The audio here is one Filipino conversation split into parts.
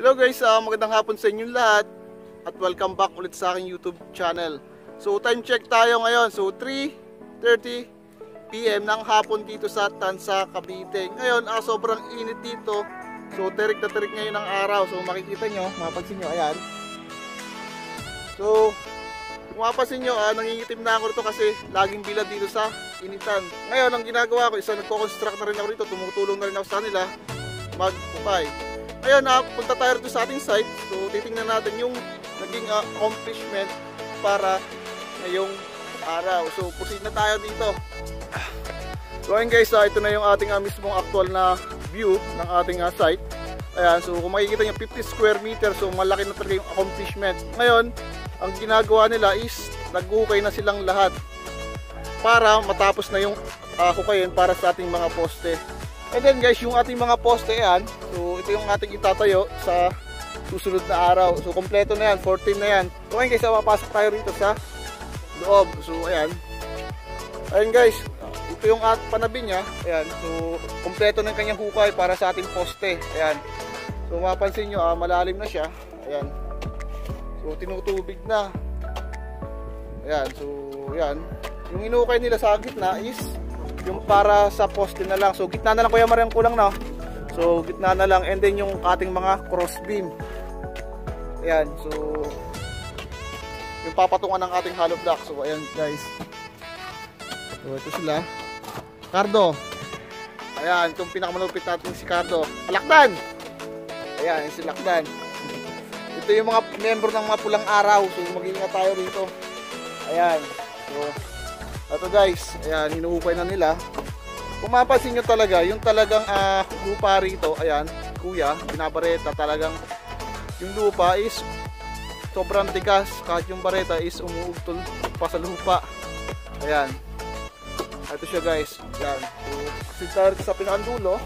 Hello guys, uh, magandang hapon sa inyong lahat at welcome back ulit sa aking YouTube channel. So time check tayo ngayon. So 3.30 PM ng hapon dito sa Tansa, Cavite. Ngayon, uh, sobrang init dito. So terik na terik ngayon ang araw. So makikita nyo, mapansin nyo, ayan. So, kung mapansin nyo, uh, nangingitim na ako rito kasi laging bilad dito sa initan. Ngayon, ang ginagawa ko, isa nagko-construct na rin ako rito, tumutulong na rin ako sa kanila mag-upay. Ngayon, uh, punta tayo rito sa ating site. So, titingnan natin yung naging uh, accomplishment para ngayong araw. So, proceed na tayo dito. So, ayun guys, uh, ito na yung ating uh, mismong actual na view ng ating uh, site. Ayan, so kung makikita nyo, 50 square meter. So, malaki na talaga yung accomplishment. Ngayon, ang ginagawa nila is nagukay na silang lahat para matapos na yung uh, hukayin para sa ating mga poste. And then guys, yung ating mga poste yan, so ito yung ating itatayo sa susunod na araw. So kompleto na yan, 14 na yan. So ngayon guys, mapasok tayo rito sa loob. So ayan. Ayan guys, ito yung at panabi niya. Ayan, so kompleto yung kanyang hukay para sa ating poste. Ayan. So mapansin nyo, ah, malalim na siya. Ayan. So tinutubig na. Ayan, so ayan. Yung inukay nila sa gitna is yung para sa poste na lang. So gitna na lang kuya Mariang kulang na. So gitna na lang and then yung ating mga cross beam. Ayan, so yung papatungan ng ating hollow block. So ayan guys. So ito sila. Cardo. Ayan, itong pinakamalupit natin si Cardo. Alakdan! Ayan, si Lakdan. Ito yung mga member ng mga pulang araw. So mag-iingat tayo rito. Ayan. So ito guys, ayan, hinuhukay na nila. Kung mapapansin nyo talaga, yung talagang uh, lupa rito, ayan, kuya, binabareta talagang yung lupa is sobrang tigas. Kahit yung bareta is umuugtol pa sa lupa. Ayan. Ito siya guys. Ayan. So, sa pinandulo,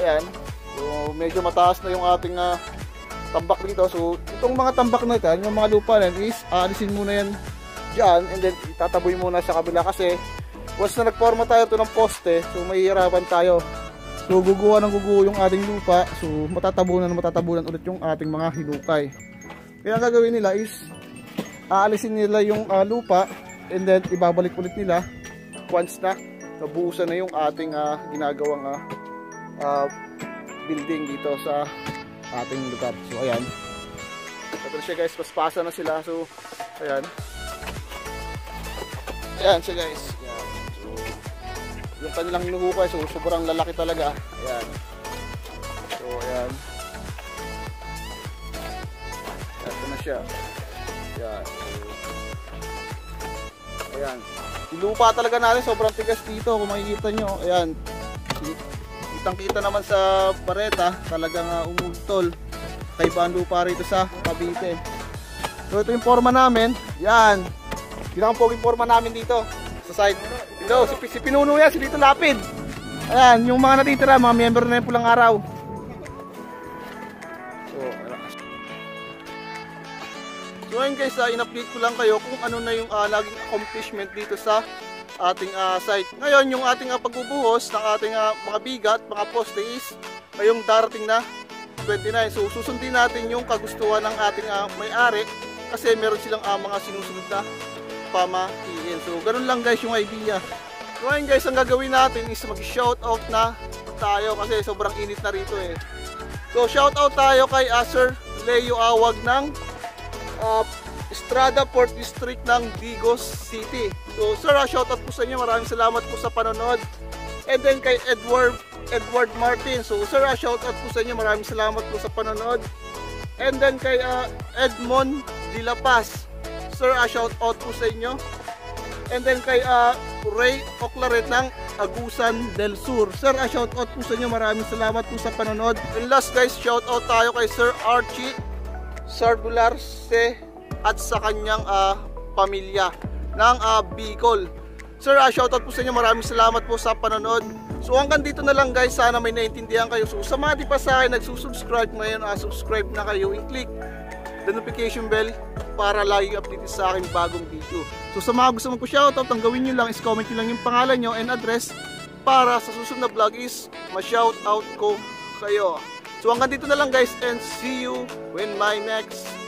ayan, so medyo mataas na yung ating uh, tambak dito. So, itong mga tambak na ito, yung mga lupa na is aalisin muna yan dyan and then itataboy muna sa kabila kasi once na nagforma tayo to ng poste so mahihirapan tayo. So guguha ng guguho yung ating lupa. So matatabunan matatabunan ulit yung ating mga hinukay kaya ang gagawin nila is aalisin nila yung uh, lupa and then ibabalik ulit nila once na nabuhusan na yung ating uh, ginagawang uh, uh, building dito sa ating lugar. So ayan. Ito siya guys. Paspasa na sila. So ayan Ayan siya guys. Ayan. So, yung kanilang nuhukay, so sobrang lalaki talaga. Ayan. So, ayan. Ito na siya. Ayan. So, ayan. Yung talaga natin, sobrang tigas dito. Kung makikita nyo, ayan. Kitang kita naman sa pareta, talagang uh, umultol. Kaiba ang lupa rito sa Cavite. So, ito yung forma namin. Yan. Yun ang poging namin dito sa side. Hello, si, si Pinuno yan, si Dito Lapid. Ayan, yung mga natitira, mga member na yung pulang araw. So, So guys, uh, in-update ko lang kayo kung ano na yung uh, laging accomplishment dito sa ating uh, site. Ngayon, yung ating uh, pagbubuhos ng ating uh, mga bigat, mga poste is ngayong darating na 29. So susundin natin yung kagustuhan ng ating uh, may-ari kasi meron silang uh, mga sinusunod na pamahiin. So, ganun lang guys yung idea. So, ngayon guys, ang gagawin natin is mag-shoutout na tayo kasi sobrang init na rito eh. So, shoutout tayo kay uh, Sir Leo Awag ng uh, Estrada Port District ng Digos City. So, sir, uh, shoutout po sa inyo. Maraming salamat po sa panonood. And then kay Edward Edward Martin. So, sir, uh, shoutout po sa inyo. Maraming salamat po sa panonood. And then kay uh, Edmond De La Paz. Sir, uh, shout out po sa inyo. And then kay uh, Ray Oclaret ng Agusan del Sur. Sir, uh, shout out po sa inyo. Maraming salamat po sa panonood. And last guys, shout out tayo kay Sir Archie Sardularse at sa kanyang uh, pamilya ng uh, Bicol. Sir, uh, out po sa inyo. Maraming salamat po sa panonood. So hanggang dito na lang guys. Sana may naintindihan kayo. So sa mga di pa sa akin nagsusubscribe ngayon, uh, subscribe na kayo. I-click the notification bell para lagi updated sa aking bagong video. So sa mga gusto magpo-shoutout, ang gawin nyo lang is comment nyo lang yung pangalan nyo and address para sa susunod na vlog is ma-shoutout ko kayo. So hanggang dito na lang guys and see you when my next.